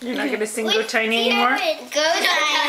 You're not gonna sing Go Tiny anymore? Go Tiny.